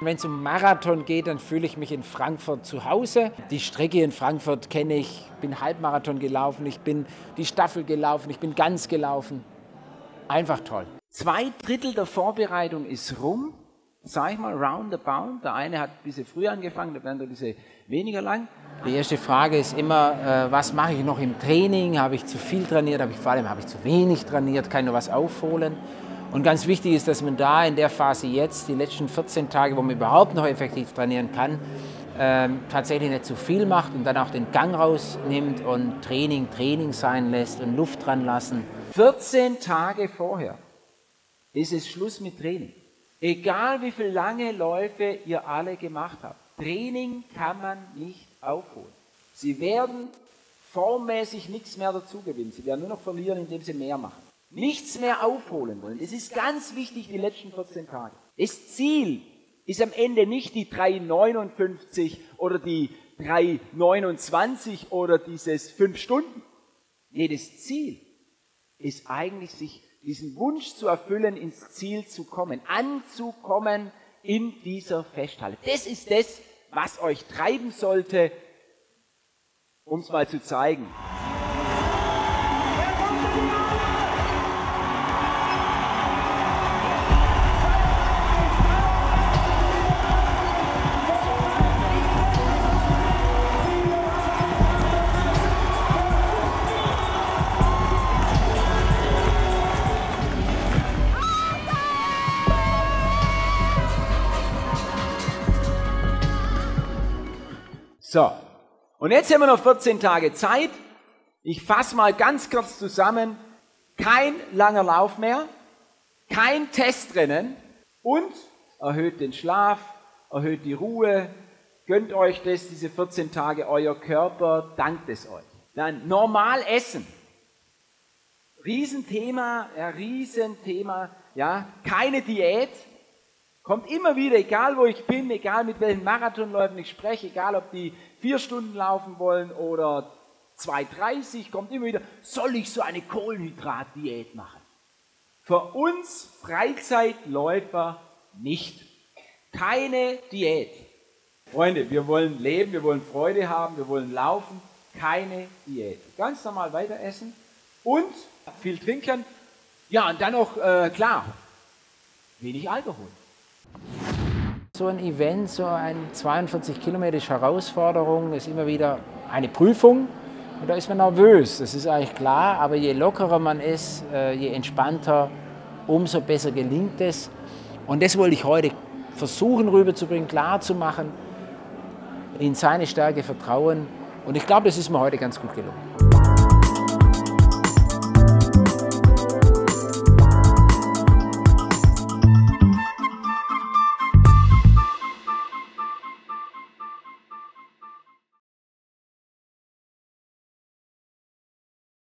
Wenn es um Marathon geht, dann fühle ich mich in Frankfurt zu Hause. Die Strecke in Frankfurt kenne ich, bin Halbmarathon gelaufen, ich bin die Staffel gelaufen, ich bin ganz gelaufen. Einfach toll. Zwei Drittel der Vorbereitung ist rum, sag ich mal, roundabout. Der eine hat ein bisschen früher angefangen, der andere ein bisschen weniger lang. Die erste Frage ist immer, äh, was mache ich noch im Training? Habe ich zu viel trainiert? Habe ich vor allem habe ich zu wenig trainiert? Kann ich noch was aufholen? Und ganz wichtig ist, dass man da in der Phase jetzt, die letzten 14 Tage, wo man überhaupt noch effektiv trainieren kann, ähm, tatsächlich nicht zu viel macht und dann auch den Gang rausnimmt und Training Training sein lässt und Luft dran lassen. 14 Tage vorher ist es Schluss mit Training. Egal wie viele lange Läufe ihr alle gemacht habt. Training kann man nicht aufholen. Sie werden formmäßig nichts mehr dazugewinnen. Sie werden nur noch verlieren, indem sie mehr machen. Nichts mehr aufholen wollen. Es ist ganz wichtig, die letzten 14 Tage. Das Ziel ist am Ende nicht die 3,59 oder die 3,29 oder dieses 5 Stunden. Nee, das Ziel ist eigentlich, sich diesen Wunsch zu erfüllen, ins Ziel zu kommen, anzukommen in dieser Festhalle. Das ist das, was euch treiben sollte, um es mal zu zeigen. So, und jetzt haben wir noch 14 Tage Zeit. Ich fasse mal ganz kurz zusammen. Kein langer Lauf mehr, kein Testrennen und erhöht den Schlaf, erhöht die Ruhe, gönnt euch das, diese 14 Tage, euer Körper dankt es euch. Dann normal essen. Riesenthema, ja, Riesenthema, ja, keine Diät, Kommt immer wieder, egal wo ich bin, egal mit welchen Marathonläufen ich spreche, egal ob die vier Stunden laufen wollen oder 2,30, kommt immer wieder, soll ich so eine Kohlenhydratdiät machen? Für uns Freizeitläufer nicht. Keine Diät. Freunde, wir wollen leben, wir wollen Freude haben, wir wollen laufen. Keine Diät. Ganz normal weiter essen und viel trinken. Ja, und dann auch, äh, klar, wenig Alkohol. So ein Event, so eine 42 Kilometer Herausforderung ist immer wieder eine Prüfung und da ist man nervös, das ist eigentlich klar, aber je lockerer man ist, äh, je entspannter, umso besser gelingt es. Und das wollte ich heute versuchen rüberzubringen, klar zu machen, in seine Stärke vertrauen und ich glaube, das ist mir heute ganz gut gelungen.